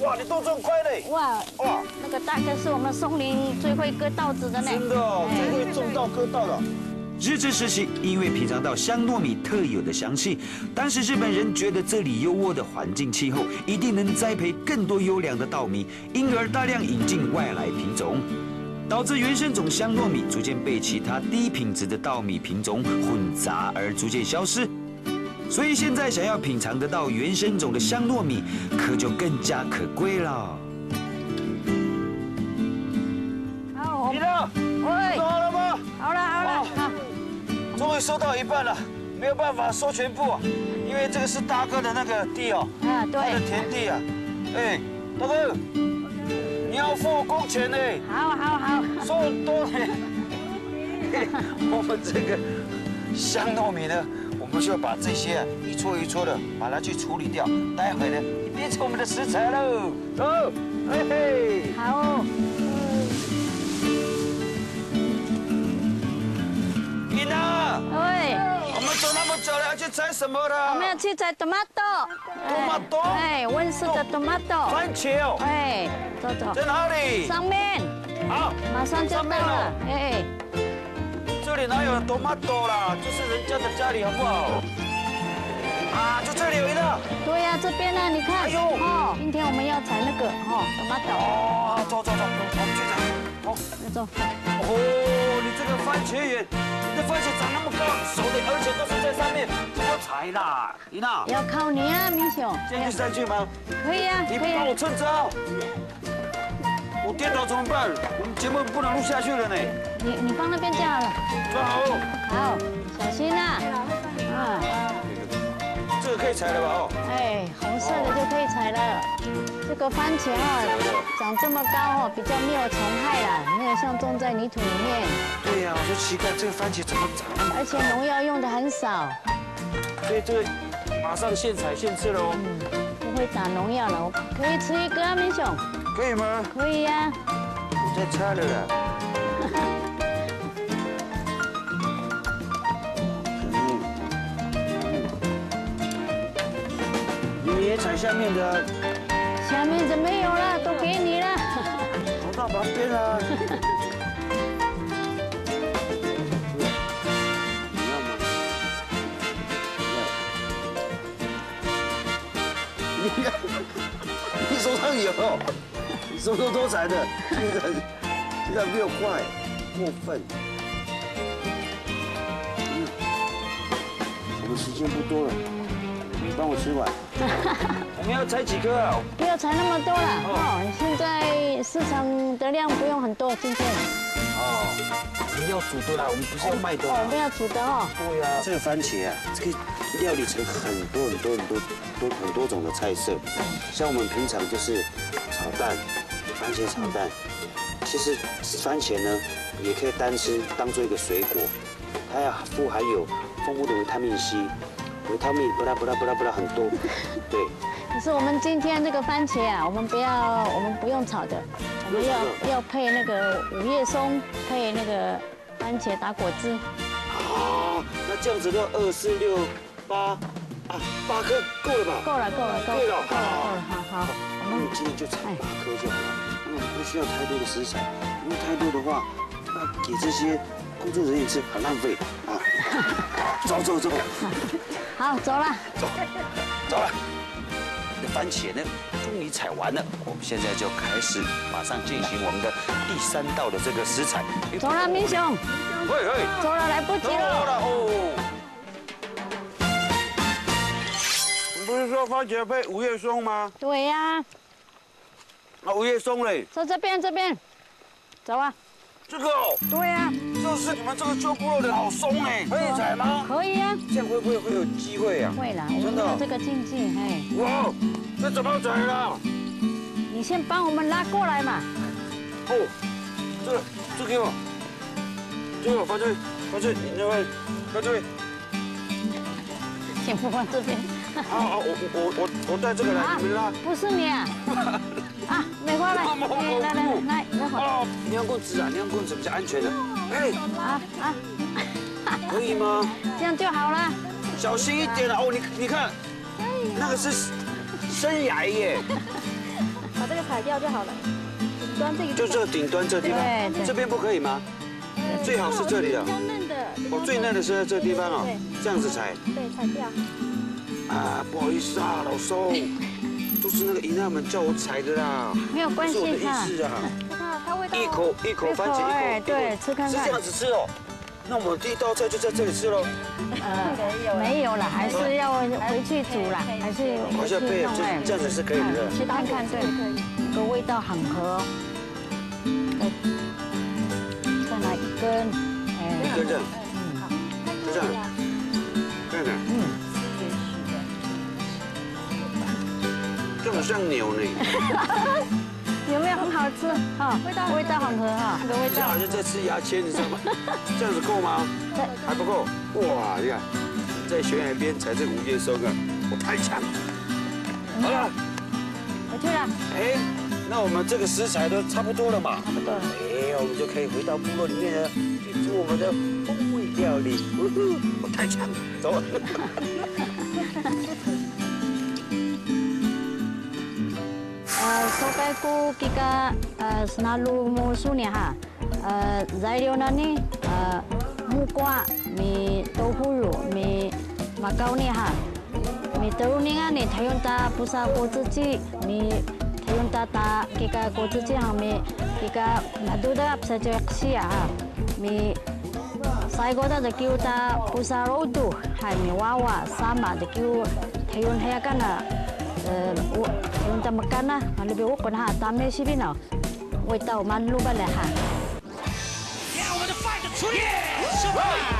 哇，你动作快嘞。哇哇，那个大哥是我们松林最会割稻子的呢。真的哦，哎最会种稻割稻的。日治时期，因为品尝到香糯米特有的香气，当时日本人觉得这里优渥的环境气候一定能栽培更多优良的稻米，因而大量引进外来品种，导致原生种香糯米逐渐被其他低品质的稻米品种混杂而逐渐消失。所以现在想要品尝得到原生种的香糯米，可就更加可贵了。好，我你呢？喂，做好了吗？好了好了，好。终于收到一半了，没有办法收全部啊，因为这个是大哥的那个地哦，啊他的对，田地啊。哎，大哥，你要付工钱呢，好好好。说很多呢。我们这个香糯米呢，我们就要把这些啊一撮一撮的把它去处理掉，待会呢变成我们的食材喽。走，嘿嘿，好。伊娜，喂，久了，要去摘什么了？我们要去摘 tomato。tomato？哎，温室的 tomato。番茄哦。哎，走走。在哪里？上面。好，马上就到了。哎，这里哪有 tomato 啦？这是人家的家里，好不好？啊，就这里有一个。对呀，这边呢，你看。哎呦。哦，今天我们要采那个哦，tomato。哦，走走走，我们去采。好，走。哦，你这个番茄园，你的番茄长那么高，熟的，而且都是在上面，怎么采啦？伊娜。要靠你啊，明雄。现在就上去吗？可以啊，你帮我趁早。我跌倒怎么办？我们节目不能录下去了呢。你你放那边就好了。抓好。好，小心啊。啊。这个可以采了吧？哦。哎，红色的就可以采了。这个番茄哦，长这么高哦，比较没有虫害啦，没有像种在泥土里面。对呀，我说奇怪，这个番茄怎么长那么？而且农药用的很少。所以这个马上现采现吃喽。嗯，不会打农药了，我可以吃一个啊，明雄。可以吗？可以呀。我在擦了啦。你们也采下面的。下面就没有了，都给你了。跑到旁边了。你看，你手上有，你手头多采的，这个这个没有坏，过分。嗯，我们时间不多了，你帮我吃完。我们要采几颗啊？不要采那么多了哦，现在市场的量不用很多，今天。哦，我们要煮的啦，我们不是要卖的。哦，我们要煮的哦。对呀，这个番茄啊，这个料理成很多很多很多多很多种的菜色，像我们平常就是炒蛋，番茄炒蛋。其实番茄呢，也可以单吃，当做一个水果，它要富含有丰富的维他命 C，维他命不啦不啦不啦不啦很多，对。可是我们今天这个番茄啊，我们不要，我们不用炒的，我们要要配那个五叶松，配那个番茄打果汁。啊，那这样子要二四六八啊，八颗够了吧？够了，够了，够了，够了，够了，好好。我们今天就采八颗就好了，因为我们不需要太多的食材，因为太多的话，那给这些工作人员吃很浪费啊。走走走，好，走了，走，走了。那番茄呢，终于采完了，我们现在就开始马上进行我们的第三道的这个食材。走了，明雄。喂喂，走了，来不及了。走了哦。你不是说番茄配五叶松吗？对呀。那，五叶松嘞？走这边，这边。走啊。这个哦。对呀。就是你们这个旧部落的好松哎，可以采吗？可以啊。这样会不会会有机会啊？会啦，真的。这个禁忌，哎。哇，这怎么采啦？你先帮我们拉过来嘛。哦，这个，这给我。这个放这，放这，你那位，放这位。先不放这边。好好，我我我我带这个来，你们拉。不是你啊。啊，美花 来，来来来，来好。你用棍子啊，你用棍子比较安全的。哎，啊啊，可以吗？这样就好了。小心一点哦，你你看，那个是生芽耶。把这个踩掉就好了。顶端这个。就这顶端这地方，这边不可以吗？最好是这里的。比较嫩的。哦，最嫩的是在这地方哦。这样子踩。对，踩掉。啊，不好意思啊，老松，都是那个姨娘们叫我采的啦。没有关系，是我的意思啊。它味道。一口一口番茄，一口对，吃看看。是这样子吃哦。那我们第一道菜就在这里吃喽。呃，没有了，还是要回去煮啦，还是回去弄哎。这样子是可以的。吃看看，对，这个味道很合。再拿一根，哎，一根这样，嗯，好，就这样，看看，嗯。这么像牛呢？有没有很好吃？哈，味道味道很合哈，这个味道。好像在吃牙签，你知道吗？这样子够吗？还不够。哇，你看，在悬崖边采这个五叶松啊，我太强。好了，我去了。哎，那我们这个食材都差不多了嘛？差不多了。哎，我们就可以回到部落里面呢，去做我们的风味料理。我太强了，走。sokai ku kika selalu musuh ni ha zario nani mukwa mi tohulu mi makau ni ha mi tahu ni kan ni tayun ta pusa ko cici mi tayun ta ta kika ko cici ha mi kika nadu da apsa jeksi ha mi sai go da da kiu ta pusa rodu ha mi wawa sama da kiu tayun haya uh 係咪娃娃三嘛就叫睇完係間啊誒我睇完就乜間啦，我哋俾我講下打咩事邊啊，味道蠻魯不嚟嚇。I'm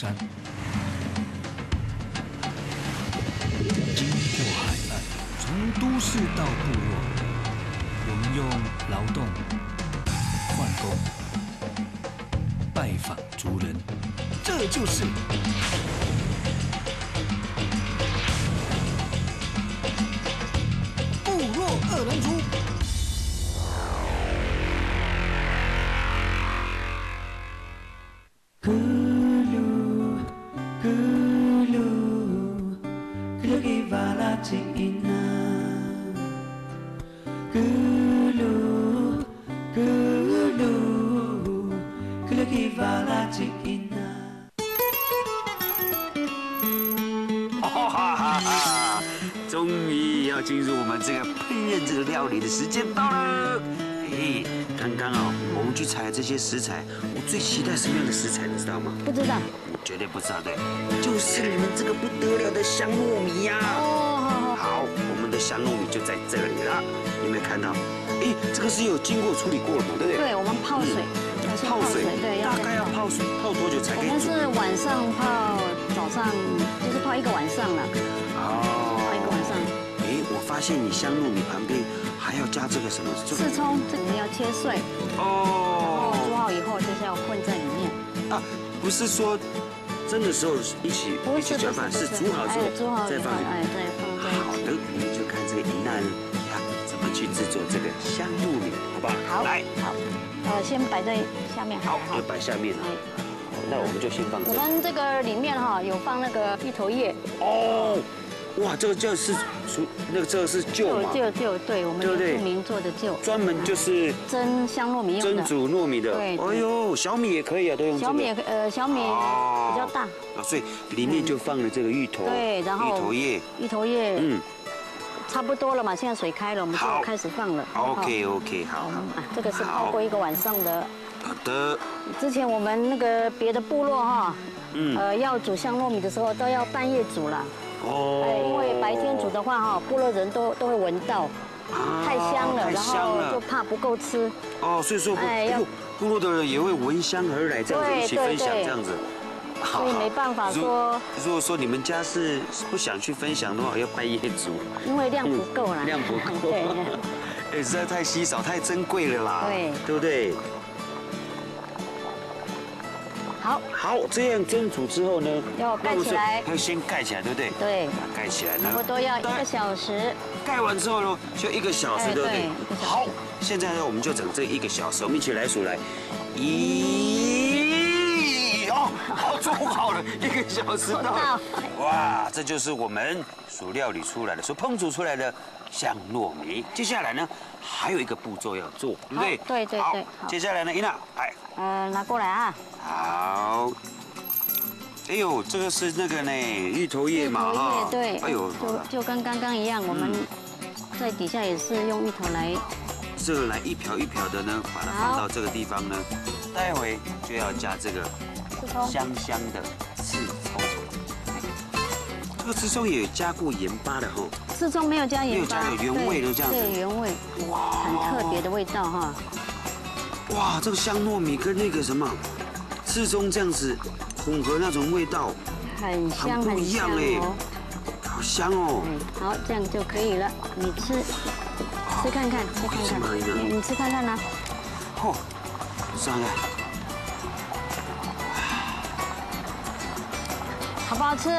山，经过海岸，从都市到部落，我们用劳动换工，拜访族人，这就是部落二人组。些食材，我最期待什么样的食材，你知道吗？不知道。绝对不知道，对，就是你们这个不得了的香糯米呀！哦，好，我们的香糯米就在这里了，有没有看到？哎，这个是有经过处理过的嘛，对不对？对，我们泡水，泡水，对，大概要泡水泡多久才可？我们是晚上泡，早上就是泡一个晚上了。哦，泡一个晚上。哎，我发现你香糯米旁边还要加这个什么？刺葱，这个要切碎。哦。啊，不是说蒸的时候一起一起搅拌，是煮好之后再放。哎，对放在。好的，我们就看这个银娜呀怎么去制作这个香露米，好不好？好，来，好，呃，先摆在下面。好，就摆下面那我们就先放我。们这个里面哈有放那个芋头叶。哦，哇，这个就是属那个这个是旧嘛，就就对，我们原住民做的旧，专门就是蒸香糯米用的。蒸煮糯米的。对对。哎呦，小米也可以啊，都用这个。小米呃小米比较大，啊，所以里面就放了这个芋头，对然后芋头叶，芋头叶嗯。差不多了嘛，现在水开了，我们就开始放了。，OK OK，好，啊，这个是泡过一个晚上的。好的，之前我们那个别的部落哈，嗯。呃，要煮香糯米的时候都要半夜煮了，哦哎，因为白天煮的话哈，部落人都都会闻到，太香了，然后就怕不够吃。哦，所以说部哎要部部落的人也会闻香而来，这样子一起分享这样子。所以没办法如说，如果说你们家是不想去分享的话，要半夜煮，因为量不够啦。嗯 量不够，对，哎，实在太稀少、太珍贵了啦，对。对不对？好，好，这样蒸煮之后呢，要盖起来要先盖起来，对不对？对，盖起来，差不多要一个小时。盖完之后呢，就一个小时，哎对不对好，现在呢，我们就整这一个小时，我们一起来数来，一，哦，好，做好了一个小时到。哇，这就是我们所料理出来的、所烹煮出来的香糯米。接下来呢，还有一个步骤要做，对不对？对对对好接下来呢，伊娜，哎，呃，拿过来啊。好。哎呦，这个是那个呢，芋头叶嘛，哈对，哎呦，就就跟刚刚一样，我们在底下也是用芋头来。这个来一瓢一瓢的呢，把它放到这个地方呢，待会就要加这个香香的刺葱。这个刺葱也加过盐巴的哈，刺葱没有加盐巴，没有加有原味的对这样子对原味，哇很特别的味道哈。哇，这个香糯米跟那个什么刺葱这样子混合那种味道，很香很不一样哎哦。好香哦。好，这样就可以了。你吃，吃看看，吃看看，你你吃看看呢。嚯，上来，好不好吃？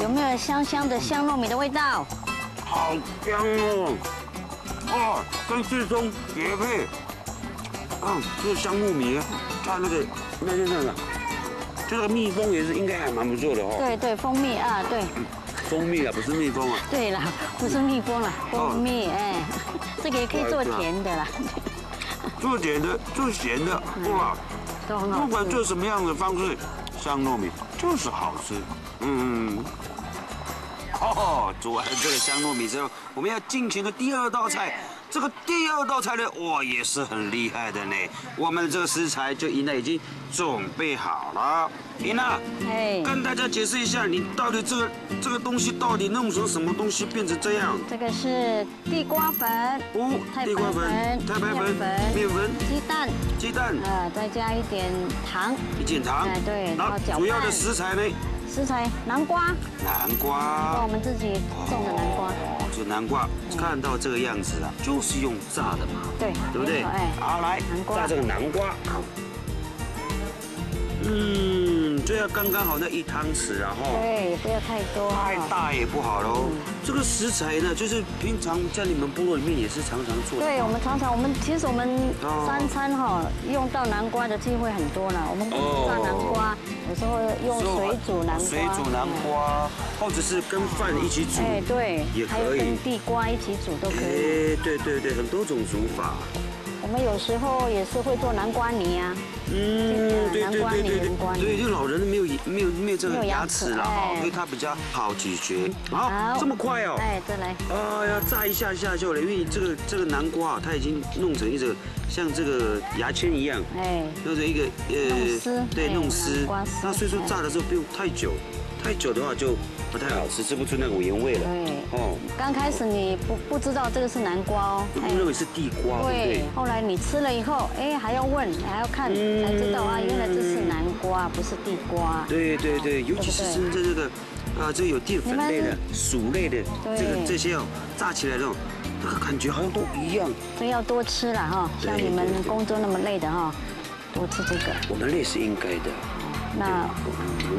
有没有香香的香糯米的味道？好香哦！哦，跟刺葱绝配。啊，这个香糯米，它那个那个那个，这个蜜蜂也是应该还蛮不错的哦。对对，蜂蜜啊，对蜂蜜啊，不是蜜蜂啊。对了，不是蜜蜂了，蜂蜜哎，这个也可以做甜的啦，做甜的，做咸的，哇，都很好不管。做什么样的方式，香糯米就是好吃。嗯。哦，煮完这个香糯米之后，我们要进行的第二道菜。这个第二道菜呢，哇，也是很厉害的呢。我们的这个食材就伊娜已经准备好了。伊娜，哎，跟大家解释一下，你到底这个这个东西到底弄成什么东西变成这样？这个是地瓜粉，哦，地瓜粉、太白粉、面粉、鸡蛋，鸡蛋，呃，再加一点糖，一点糖。哎，对，然后搅主要的。食材呢？食材南瓜，南南瓜。瓜我。们自己种的南瓜，哦，这南瓜。看到这个样子啊，就是用炸的嘛，对，对不对？哎，好，来南瓜。炸这个南瓜。嗯，这要刚刚好那一汤匙啊，哈。对，不要太多，太大也不好喽。嗯这个食材呢，就是平常在你们部落里面也是常常做的。对，我们常常我们其实我们哦三餐哈用到南瓜的机会很多了。我们不止炸南瓜，有时候用水煮南瓜，水煮南瓜，或者是跟饭一起煮，哎，对也，还有可以跟。地瓜一起煮都可以。哎，对对对，很多种煮法。我们有时候也是会做南瓜泥啊，嗯，对南瓜泥、对对对南瓜对。就老人没有没有没有这个牙齿了哈，哎所以它比较好咀嚼。好，这么快哦。哎，再来。哎呀，炸一下下就了，因为这个这个南瓜啊，它已经弄成一个像这个牙签一样，哎，弄成一个弄丝对，哎弄丝南瓜丝。那所以说炸的时候不用太久，太久的话就不太好吃，吃不出那种原味了。对，哦，刚开始你不不知道这个是南瓜哦，我们认为是地瓜，对后来你吃了以后，哎，还要问，还要看，才知道啊，原来这是南瓜，不是地瓜。对对对，尤其是对深圳这个，啊，这个有淀粉类的、薯类的，对。这个这些哦，炸起来那种，那个感觉好像都一样。所以要多吃了哈，像你们工作那么累的哈，多吃这个。我们累是应该的，那我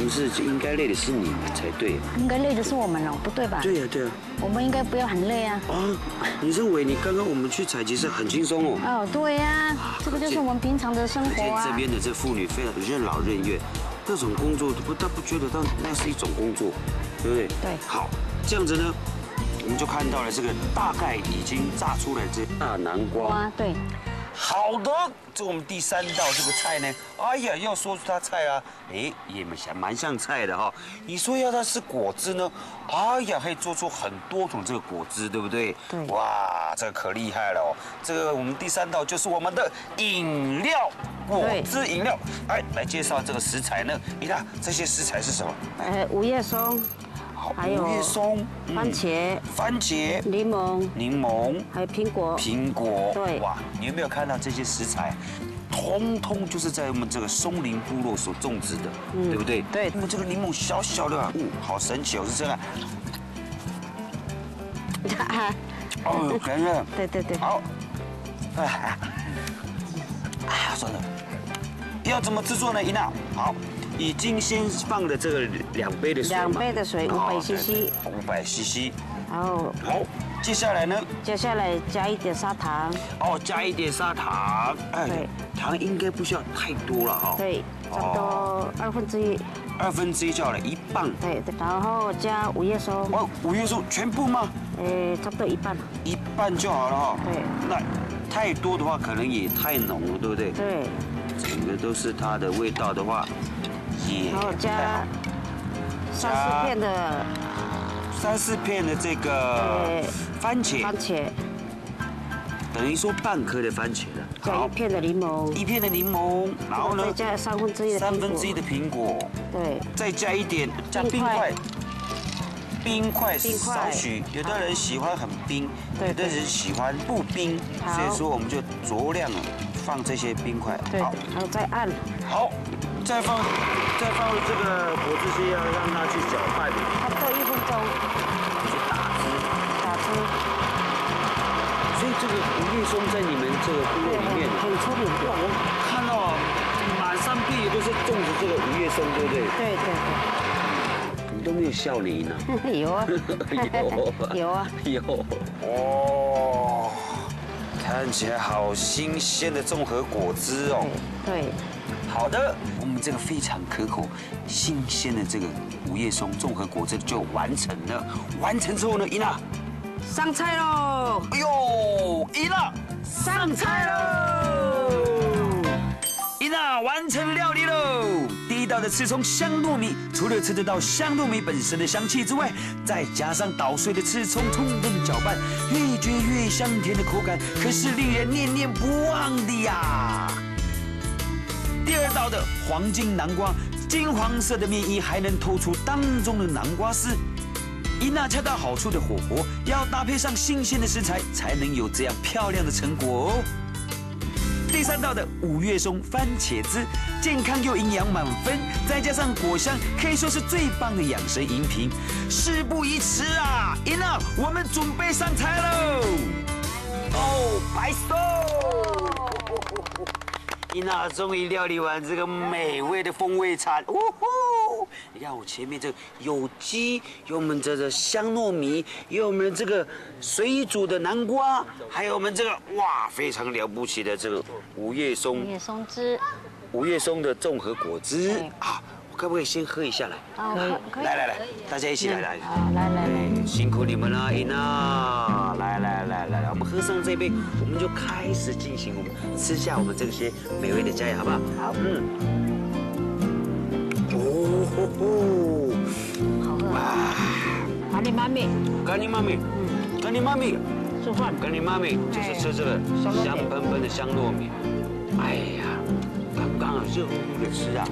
们是应该累的是你们才对。应该累的是我们哦，不对吧？对呀对呀。我们应该不要很累啊。啊，你认为你刚刚我们去采集是很轻松哦？哦，对呀，这个就是我们平常的生活啊这。边的这妇女非常任劳任怨，各种工作不，她不觉得当那是一种工作，对不对？对。好，这样子呢，我们就看到了这个大概已经炸出来这大南。瓜对。好的，这我们第三道这个菜呢，哎呀，要说出它菜啊，哎，也蛮像蛮像菜的哈。你说要它是果汁呢，哎呀，可以做出很多种这个果汁，对不对？对。哇，这个可厉害了哦。这个我们第三道就是我们的饮料，果汁饮料。哎，来介绍这个食材呢，你看这些食材是什么？哎，五叶松，还有松、嗯番茄、番茄、柠檬、柠檬，还有苹果。苹果，对哇，你有没有看到这些食材？通通就是在我们这个松林部落所种植的，嗯对不对？对。那么这个柠檬小小的，哦，好神奇哦，是这样。哦，甜的。对对对。好。哎，哎呀，算了。要怎么制作呢？伊娜，好，已经先放了这个两杯的水嘛两杯的水哦500 cc 五百 CC。然后好，接下来呢？接下来加一点砂糖。哦，加一点砂糖。哎，对，糖应该不需要太多了哈。对，差不多二分之一。二分之一就好了，一磅。对，然后加五叶松。哦，五叶松全部吗？呃，差不多一半。一半就好了哈。对。那太多的话，可能也太浓了，对不对？对。整个都是它的味道的话，也然后加三四片的三四片的这个番茄。番茄。等于说半颗的番茄了，加一片的柠檬，一片的柠檬，然后呢，再加三分之一的三分之一的苹果，对，再加一点加冰块，冰块。少许，有的人喜欢很冰，有的人喜欢不冰，所以说我们就酌量放这些冰块，对，然后再按，好，再放再放这个果汁机，要让它去搅拌，差不多一分钟，去打汁，打汁。所以这个五叶松在你们这个部落里面很出名。哇，我看到满山遍野都是种植这个五叶松，对不对？对对对。你都没有笑你呢？有啊。有。有啊。有。哦，看起来好新鲜的综合果汁哦。对。好的，我们这个非常可口、新鲜的这个五叶松综合果汁就完成了。完成之后呢，伊娜。上菜喽！哎呦，伊娜上菜喽！伊娜完成料理喽！第一道的刺葱香糯米，除了吃得到香糯米本身的香气之外，再加上捣碎的刺葱，充分搅拌，越嚼越香甜的口感，可是令人念念不忘的呀！的黄金南瓜，金黄色的面衣还能透出当中的南瓜丝。伊娜恰到好处的火候，要搭配上新鲜的食材，才能有这样漂亮的成果哦。第三道的五月松番茄汁，健康又营养满分，再加上果香，可以说是最棒的养生饮品。事不宜迟啊，伊娜，我们准备上菜喽！哦，白送。伊娜终于料理完这个美味的风味餐，呜呼！你看我前面这个有鸡，有我们这个香糯米，有我们这个水煮的南瓜，还有我们这个哇非常了不起的这个五叶松，五叶松汁，五叶松的综合果汁啊！我可不可以先喝一下来？可以，来来来，大家一起来来，好来来来，辛苦你们了，伊娜，来来来来来，我们喝上这杯，我们就开始进行我们吃下我们这些美味的佳肴，好不好？好，嗯。哦吼吼，好喝。啊！咖喱妈咪，干你妈咪，嗯，干你妈咪，吃饭，干你妈咪就是吃这个香喷喷的香糯米，哎呀，刚刚好热乎乎的吃啊。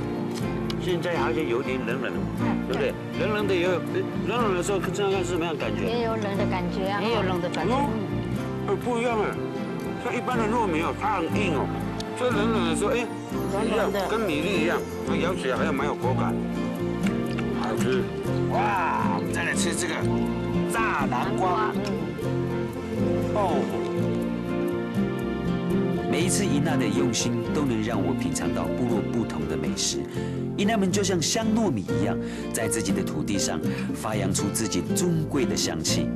现在好像有点冷冷的，对不对？冷冷的也有，冷冷的时候这样看是什么样感觉？也有冷的感觉啊，也有冷的感觉。呃，不一样啊，像一般的糯米哦，它很硬哦，所以冷冷的时候，哎，一样，跟米粒一样，那咬起来还有蛮有口感，好吃。哇，我们再来吃这个炸南瓜。哦。每一次伊娜的用心，都能让我品尝到部落不同的美食。伊娜们就像香糯米一样，在自己的土地上发扬出自己尊贵的香气。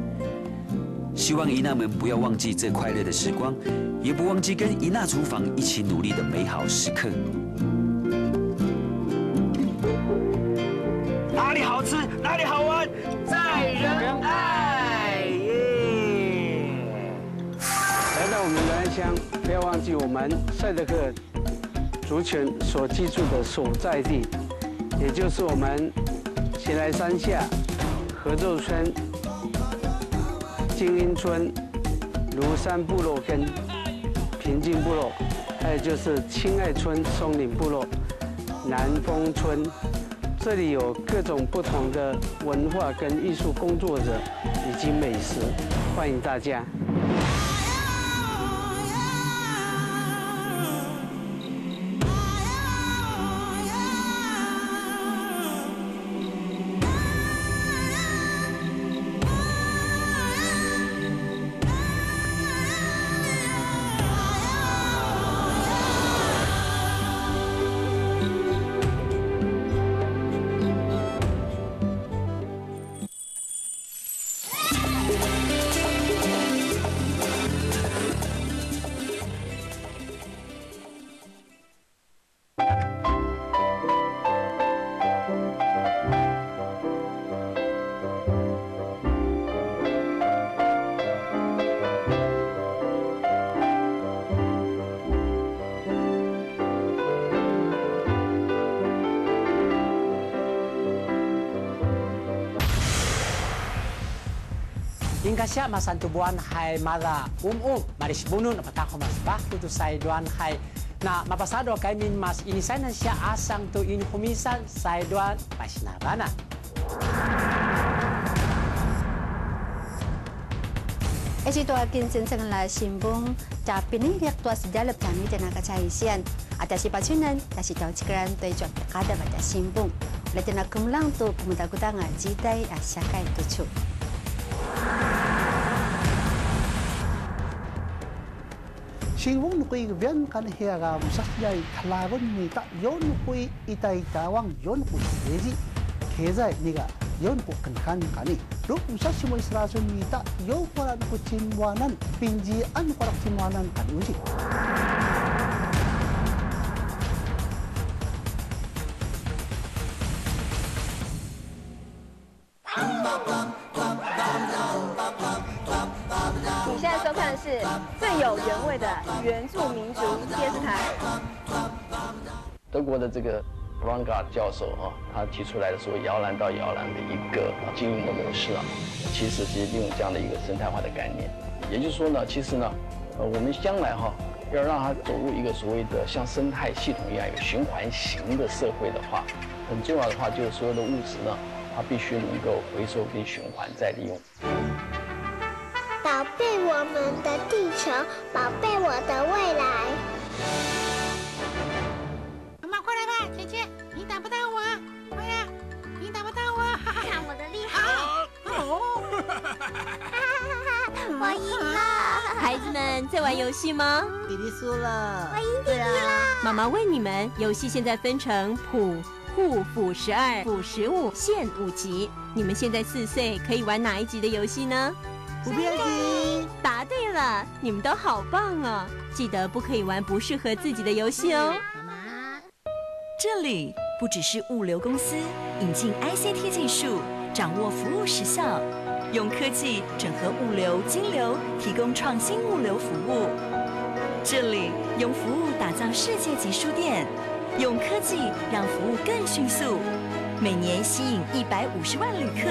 希望伊娜们不要忘记这快乐的时光，也不忘记跟伊娜厨房一起努力的美好时刻。我们赛德克族群所居住的所在地，也就是我们奇来山下合作村、精英村、庐山部落跟平静部落，还有就是亲爱村松岭部落、南丰村。这里有各种不同的文化跟艺术工作者以及美食，欢迎大家。Ding kasya masantubuan hai mada umu um. marishbunu na patako mas bakto tu sai duan hai na mapasado kay min mas inisay na siya asang tu inhumisan sai duan pasnabana. Esi to akin sinseng la simbong capini yak tuas dalap kami tena kacaisian. atas si pacunan, ada si tau cikran tu ijo kada pada simbong. Lajana kumlang tu pemuda kutanga jitai asyakai tucuk. Siwong nukui vian kan hera musakjai kalagon ni ta yon nukui itai tawang yon nukui seji keza niga yon nukui kan kan kani Ruk musak si mo israsun ni ta yon para nukui cimwanan pinji an para cimwanan kan uji. 原住民族电视台。德国的这个 b r a n g a 教授啊，他提出来的说摇篮到摇篮的一个经营的模式啊，其实是利用这样的一个生态化的概念。也就是说呢，其实呢，呃，我们将来哈要让它走入一个所谓的像生态系统一样有循环型的社会的话，很重要的话就是所有的物质呢，它必须能够回收跟循环再利用。宝贝我们的地球，宝贝我的未来。妈妈，快来吧，姐姐，你打不到我，快呀，你打不到我，看我的厉害！哦，我赢了。孩子们在玩游戏吗？弟弟输了。我赢弟弟了。妈妈问你们，游戏现在分成普、护、辅十二、辅十五、限五级。你们现在四岁，可以玩哪一级的游戏呢？不变级，答对了，你们都好棒哦！记得不可以玩不适合自己的游戏哦。这里不只是物流公司，引进 ICT 技术，掌握服务时效，用科技整合物流、金流，提供创新物流服务。这里用服务打造世界级书店，用科技让服务更迅速。每年吸引一百五十万旅客，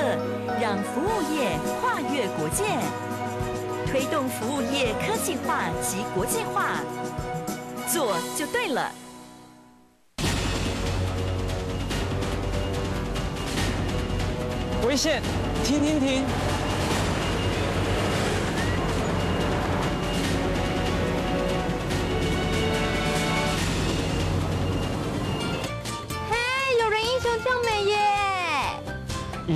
让服务业跨越国界，推动服务业科技化及国际化，做就对了。危险！停停停！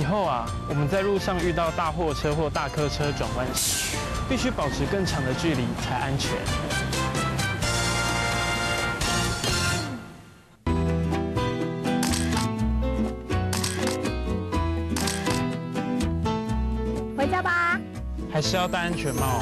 后啊，我们在路上遇到大货车或大客车转弯时，必须保持更长的距离才安全。回家吧。还是要戴安全帽。